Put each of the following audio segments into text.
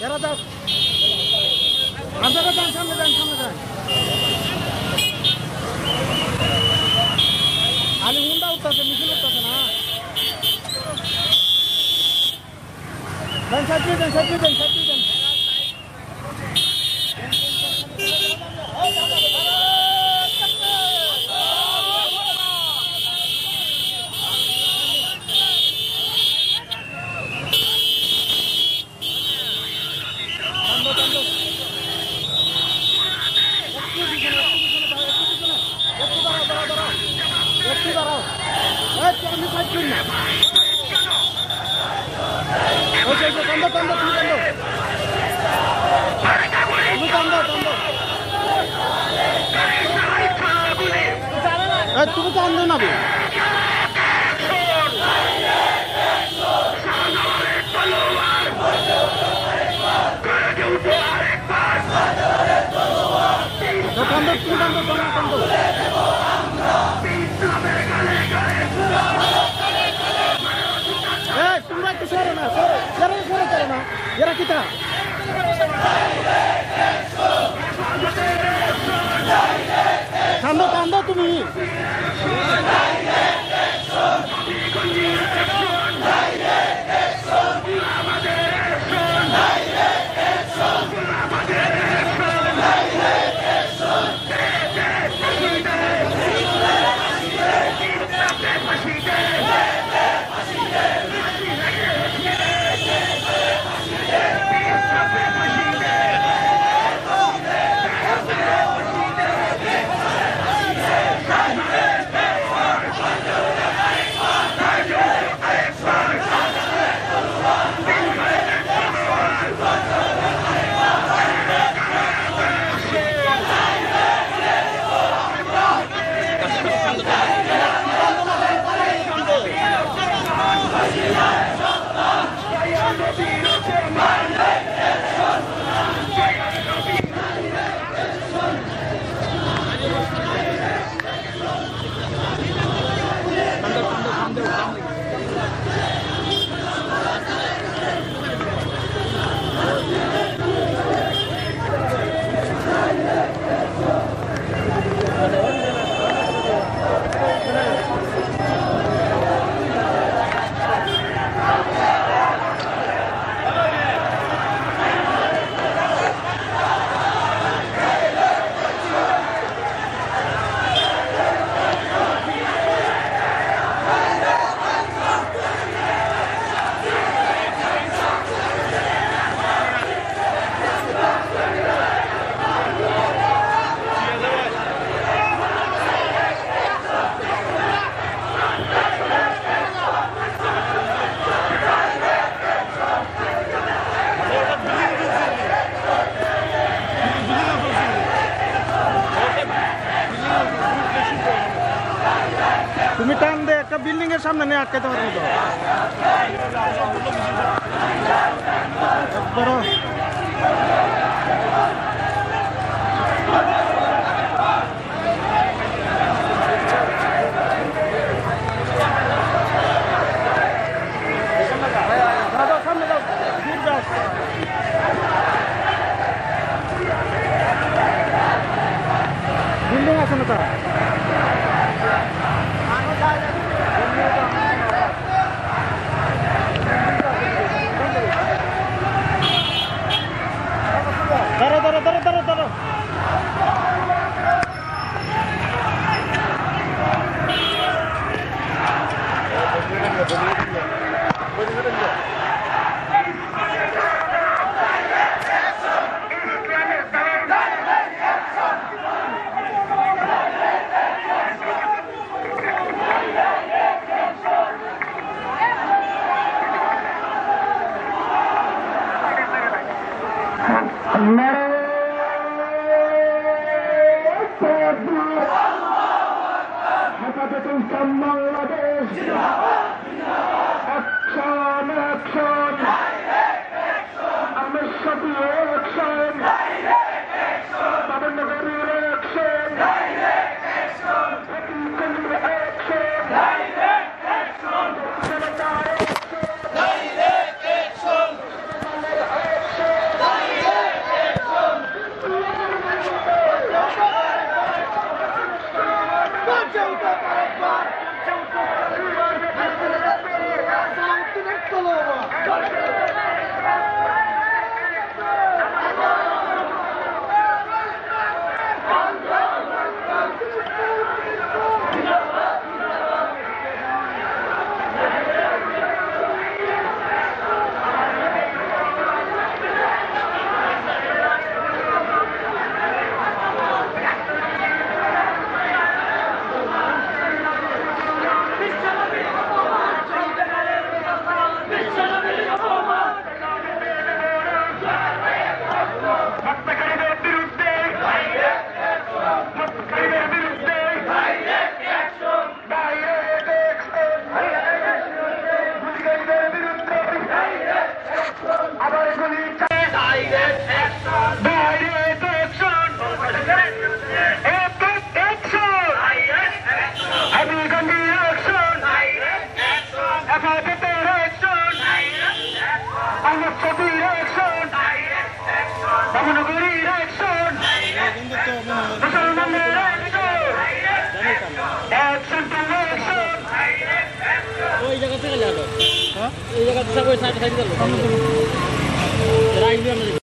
যারা যান আপনারা যান সামনে যান সামনে যান আলি হুন্ডা উঠতেছে মিছিল উঠতেছে না দেন সাজিয়ে দেন সাজিয়ে দেন সাজিয়ে টান্দো টান্দো তুমি টান্দো তুমি টান্দো না তুমি Yara kita. थांबा थांबा तुम्ही সামনে নিয়ে আটকাতে পারব তো একবারও तो ये जगह अच्छा सब साइड साइड कर लो। हाँ।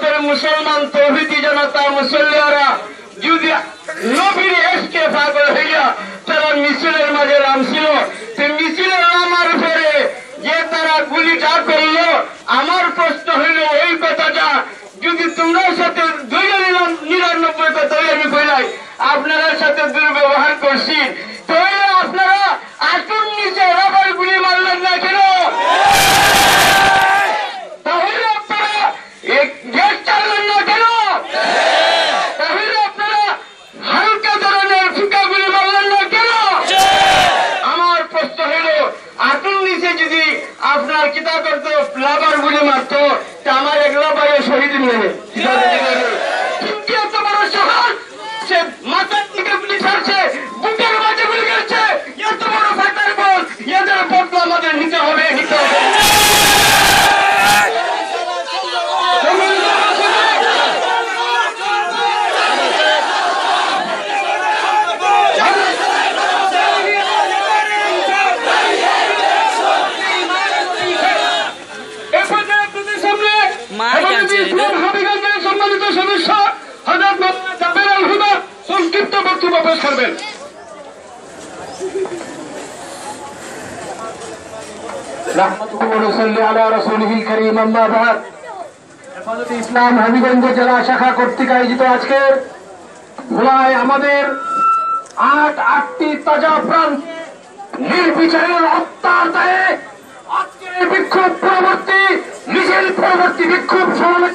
আমাদের মুসলমান প্রভৃতি জনতা মুসলিয়ারা যদি নবীর এসকে পাগল হইয়া তারা মিছিলের মাঝে নামছিল, সে মিছিলের নামার উপরে যে তারা গুলিটা করল, আমার প্রশ্ন হইল ওই কথাটা, যদি তোমরার সাথে দুইজন নিরানব্বই কথা আমি কইলাই আপনার সাথে দুর্ব্যবহার করছি। প্রবেশ ছাড়বেন ইসলাম হাবিগঞ্জ জেলা শাখা কর্তৃক আয়োজিত আজকের ভোলায় আমাদের আট আটটি তাজা প্রাণ নির্বিচারের হত্যার দায়ে আজকের বিক্ষোভ পরবর্তী, মিছিল পরবর্তী বিক্ষোভ সমাবেশ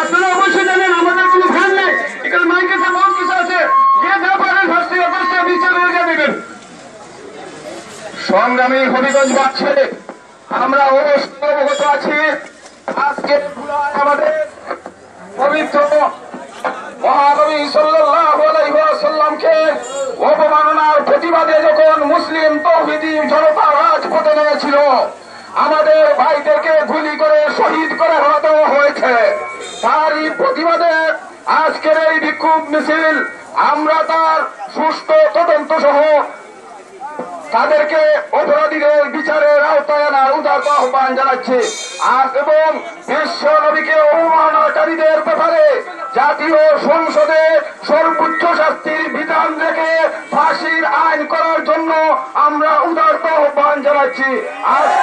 আপনারা অবশ্যই জানেন, আমাদের কোনো ফ্যান নেই। এখানে মাইক আছে কিছু আছে, যে যা পারেন ফার্স্টে অবশ্যই বিচার করে দেবেন সংগ্রামী হবিগঞ্জ বাড়ছে আমরা অবশ্যই অবগত আছি। আজকে আমাদের পবিত্র মহানবী ওয়াসাল্লামকে অপমাননার প্রতিবাদে যখন মুসলিম তৌহিদি জনতা রাজপথে নেমেছিল, আমাদের ভাইদেরকে গুলি করে শহীদ করে দেওয়া হয়েছে। তারই প্রতিবাদে আজকের এই বিক্ষোভ মিছিল, আমরা তার সুস্থ তদন্ত সহ তাদেরকে অপরাধীদের বিচারের আওতায় আনার উদারত আহ্বান জানাচ্ছে। আর এবং বিশ্ব নবীকে অবমাননাকারীদের ব্যাপারে জাতীয় সংসদে সর্বোচ্চ শাস্তির বিধান রেখে ফাঁসির আইন করার জন্য আমরা উদারত আহ্বান জানাচ্ছি। আপনারা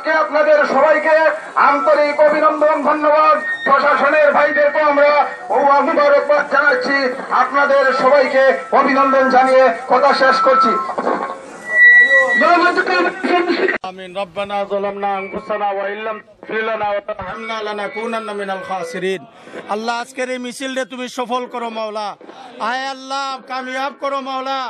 আজকে আপনাদের সবাইকে আন্তরিক অভিনন্দন ধন্যবাদ প্রশাসনের ভাইদেরকে আমরা মুবারকবাদ জানাচ্ছি আপনাদের সবাইকে অভিনন্দন জানিয়ে কথা শেষ করছি آمين ربنا ظلمنا أنفسنا وإن لم تغفر لنا وترحمنا لنكونن من الخاسرين আল্লাহ আজকের এই মিছিলটা তুমি সফল করো মাওলা আয় আল্লাহ কামিয়াব করো মাওলা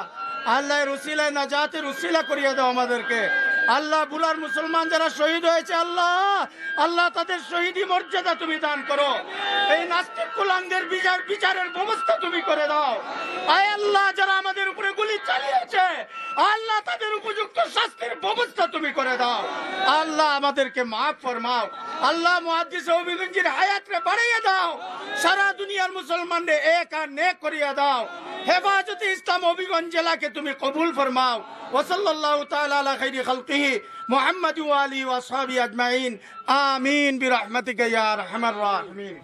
আল্লাহ রুসিলায় নাজাতের রুসিলা করিয়ে দাও আমাদেরকে আল্লাহ বুলার মুসলমান যারা শহীদ হয়েছে, আল্লাহ আল্লাহ তাদের শহীদি মর্যাদা তুমি দান করো। এই নাস্তিক কুলাঙ্গের বিচার, বিচারের ব্যবস্থা তুমি করে দাও। আয় আল্লাহ, যারা আমাদের উপরে গুলি চালিয়েছে, আল্লাহ তাদের উপযুক্ত শাস্তির ব্যবস্থা তুমি করে দাও। আল্লাহ আমাদেরকে মাফ ফরমাও। আল্লাহ মুহাদ্দিস অভিগঞ্জের হায়াতরে বাড়াইয়া দাও। সারা দুনিয়ার মুসলমানরে এক আর নেক করিয়া দাও। হেফাজতে ইসলাম অভিগঞ্জ জেলাকে তুমি কবুল ফরমাও। ওসল্লাল্লাহু তাআলা আলা খাইরি খালকিহি মুহাম্মদ ওয়া আলিহি ওয়া আসহাবিহি আজমাইন। আমিন বিরহমাতিকা ইয়া আরহামার রাহিমিন।